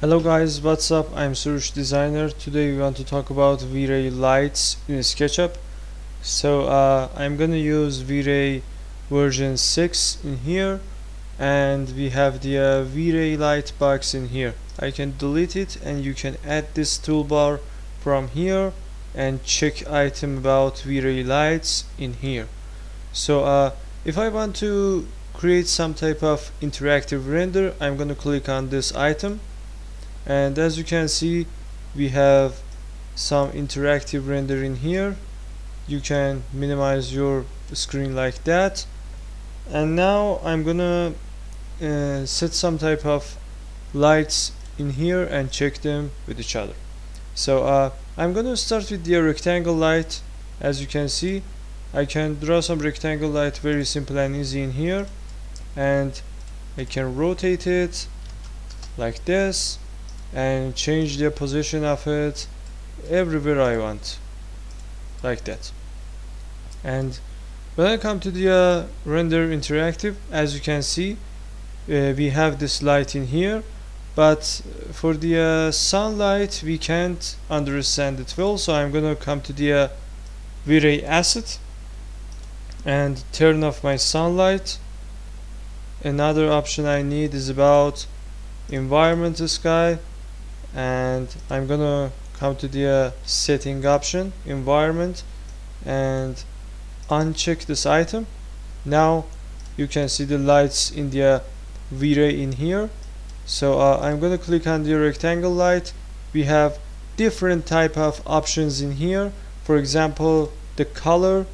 Hello guys, what's up? I'm Surush Designer. Today we want to talk about V-Ray lights in SketchUp. So uh, I'm gonna use V-Ray version 6 in here and we have the uh, V-Ray light box in here. I can delete it and you can add this toolbar from here and check item about V-Ray lights in here. So uh, if I want to create some type of interactive render, I'm gonna click on this item and as you can see we have some interactive rendering here. You can minimize your screen like that. And now I'm gonna uh, set some type of lights in here and check them with each other. So uh, I'm gonna start with the rectangle light. As you can see I can draw some rectangle light very simple and easy in here. And I can rotate it like this and change the position of it everywhere I want like that. And when I come to the uh, render interactive as you can see uh, we have this light in here but for the uh, sunlight we can't understand it well so I'm gonna come to the uh, V-Ray asset and turn off my sunlight. Another option I need is about environment sky and I'm gonna come to the uh, setting option environment and uncheck this item. Now you can see the lights in the uh, V-Ray in here. So uh, I'm gonna click on the rectangle light. We have different type of options in here. For example the color.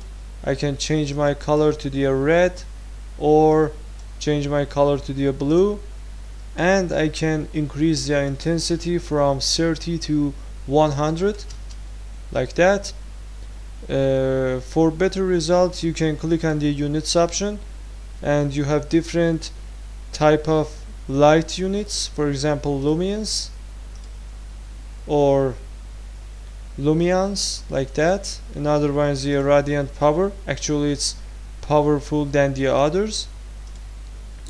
I can change my color to the red or change my color to the blue and I can increase the intensity from 30 to 100 like that. Uh, for better results you can click on the units option and you have different type of light units for example lumens or lumions like that. Another one is the radiant power. Actually it's powerful than the others.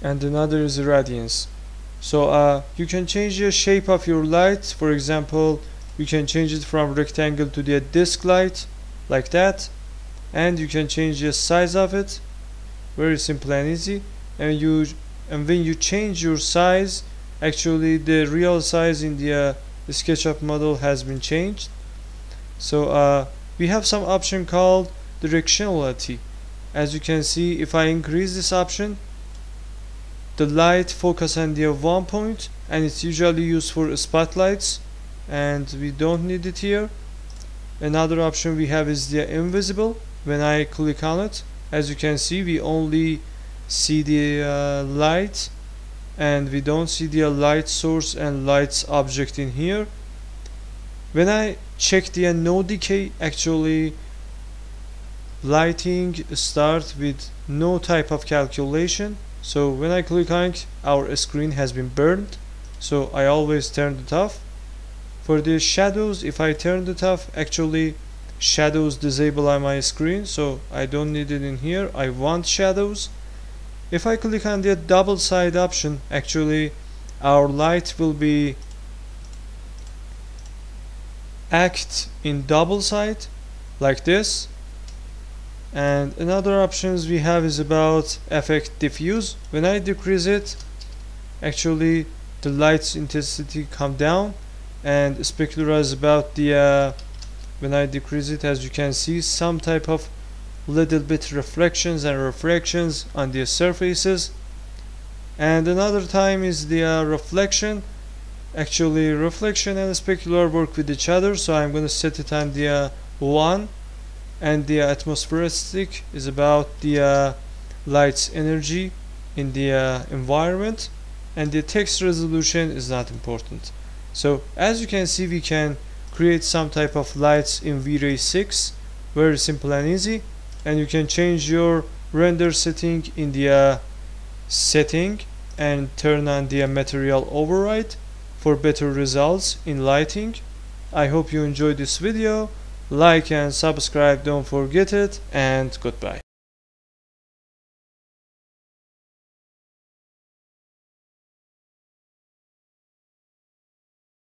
And another is radiance so uh, you can change the shape of your light. For example you can change it from rectangle to the disc light like that. And you can change the size of it. Very simple and easy. And you and when you change your size actually the real size in the, uh, the SketchUp model has been changed. So uh, we have some option called directionality. As you can see if I increase this option the light focus on the one point and it's usually used for spotlights and we don't need it here. Another option we have is the invisible. When I click on it as you can see we only see the uh, light and we don't see the light source and lights object in here. When I check the no decay actually lighting start with no type of calculation so when I click on it our screen has been burned. So I always turn it off for the shadows if I turn it off actually shadows disable on my screen. So I don't need it in here. I want shadows. If I click on the double side option actually our light will be act in double side like this and another options we have is about affect diffuse. When I decrease it actually the light's intensity come down. And specular is about the uh, when I decrease it as you can see some type of little bit reflections and refractions on the surfaces. And another time is the uh, reflection. Actually reflection and specular work with each other. So I'm gonna set it on the uh, 1 and the atmospheric is about the uh, light's energy in the uh, environment and the text resolution is not important. So as you can see we can create some type of lights in V-Ray 6 very simple and easy and you can change your render setting in the uh, setting and turn on the material override for better results in lighting. I hope you enjoyed this video like and subscribe don't forget it and goodbye